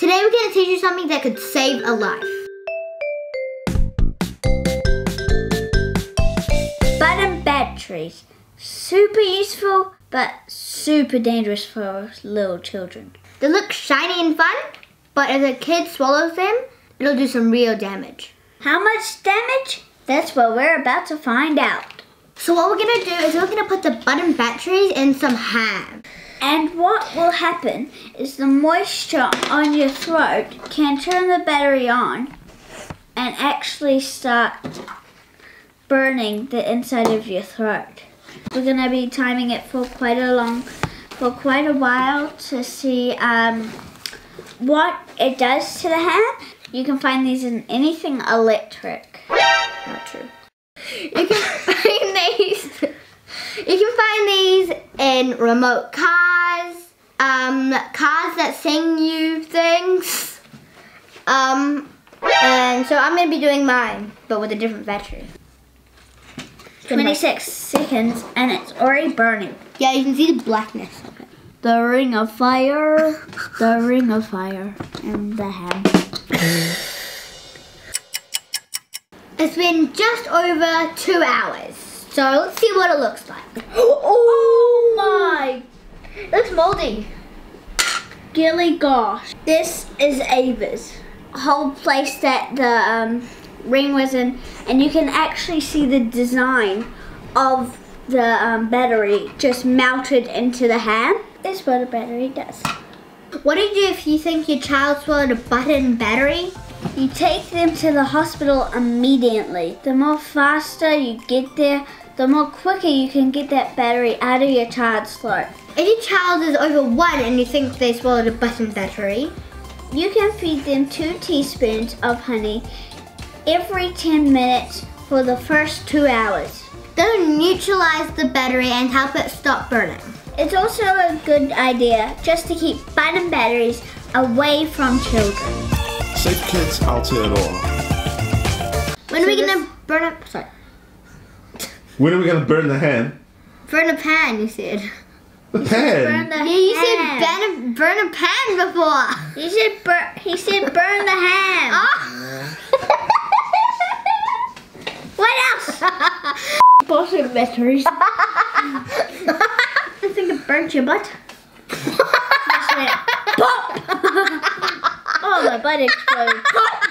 Today we're gonna teach you something that could save a life. Button batteries. Super useful, but super dangerous for little children. They look shiny and fun, but if a kid swallows them, it'll do some real damage. How much damage? That's what we're about to find out. So what we're gonna do is we're gonna put the button batteries in some ham. And what will happen is the moisture on your throat can turn the battery on and actually start burning the inside of your throat. We're gonna be timing it for quite a long, for quite a while to see um, what it does to the ham. You can find these in anything electric. Not true. You can find these. You can find these in remote cars, um, cars that sing you things. Um, and so I'm gonna be doing mine, but with a different battery. 26 seconds and it's already burning. Yeah, you can see the blackness of it. The ring of fire, the ring of fire, and the ham. It's been just over two hours. So let's see what it looks like. Oh my! It looks moldy. Gilly gosh. This is Ava's whole place that the um, ring was in, and you can actually see the design of the um, battery just melted into the ham. That's what a battery does. What do you do if you think your child swallowed a button battery? You take them to the hospital immediately. The more faster you get there, the more quicker you can get that battery out of your child's throat. If your child is over one and you think they swallowed a button battery, You can feed them two teaspoons of honey every 10 minutes for the first two hours. that'll neutralize the battery and help it stop burning. It's also a good idea just to keep button batteries away from children. Safekids Aotearoa. When So are we gonna burn up? Sorry, When are we gonna burn the hand? burn a pan. You said. The Burn pan. the Yeah, you ham. said burn a, burn a pan before. He said bur- he said burn the ham. Oh. What else? Bottom batteries. I think it burnt your butt. Just went pop. oh, my butt exploded. Pop.